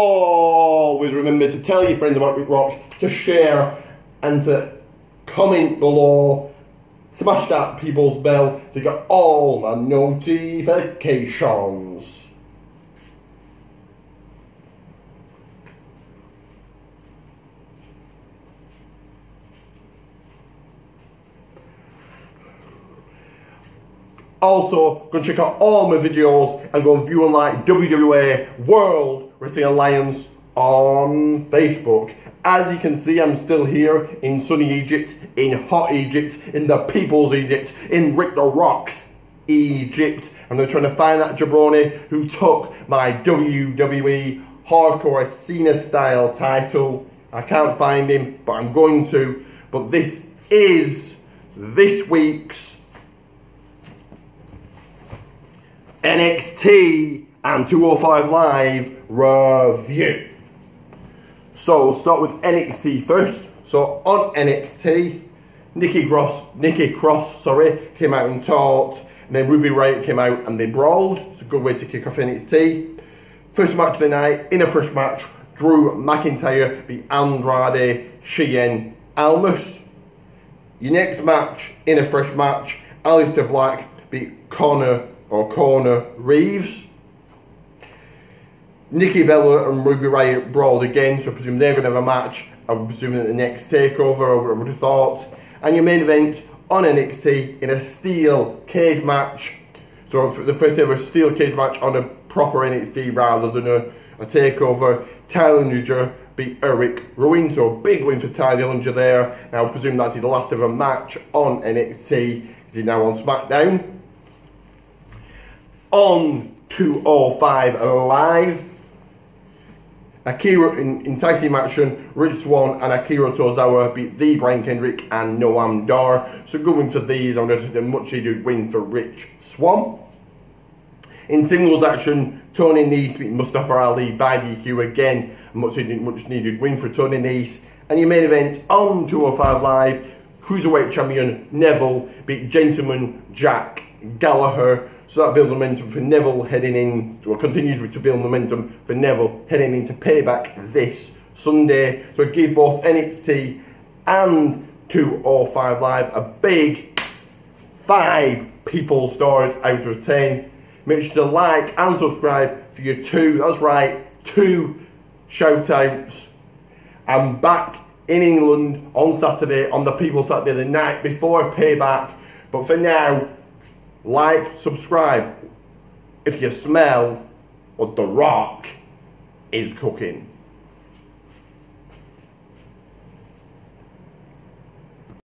Always remember to tell your friends about Rick Rock, to share and to comment below. Smash that people's bell to get all my notifications. Also, go and check out all my videos and go and view and like WWA World Wrestling Alliance on Facebook. As you can see, I'm still here in sunny Egypt, in hot Egypt, in the people's Egypt, in Rick the Rock's Egypt. And they're trying to find that jabroni who took my WWE Hardcore Cena style title. I can't find him, but I'm going to. But this is this week's NXT and 205 Live review. So we'll start with NXT first. So on NXT, Nikki Cross, Nikki Cross, sorry, came out and talked, and then Ruby Riott came out and they brawled. It's a good way to kick off NXT. First match of the night, in a fresh match, Drew McIntyre beat Andrade Cien Almas. Your next match, in a fresh match, Aleister Black beat Connor or Corner Reeves. Nikki Bella and Ruby Riott brawled again, so I presume they're going to have a match. I would presume that the next takeover, I would have thought. And your main event on NXT in a steel cage match. So the first ever steel cage match on a proper NXT rather than a, a takeover. Tyler Dillinger beat Eric Rowan, so big win for Tyler Dillinger there. Now I presume that's the last ever match on NXT. He's now on SmackDown on 205 Live. Akira in, in tag team action, Rich Swann and Akira Tozawa beat the Brian Kendrick and Noam Dar. So win for these. I'm going noticed a much needed win for Rich Swann. In singles action, Tony Nese beat Mustafa Ali by DQ again. Much needed, much needed win for Tony Nese. And your main event on 205 Live, Cruiserweight Champion Neville beat Gentleman Jack Gallagher. So that builds momentum for Neville heading in, or continues to build momentum for Neville heading into payback this Sunday. So give both NXT and 205 Live a big five people stars out of 10. Make sure to like and subscribe for your two, that's right, two shout outs. I'm back in England on Saturday, on the People Saturday, the night before payback. But for now, like, subscribe if you smell what The Rock is cooking.